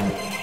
King.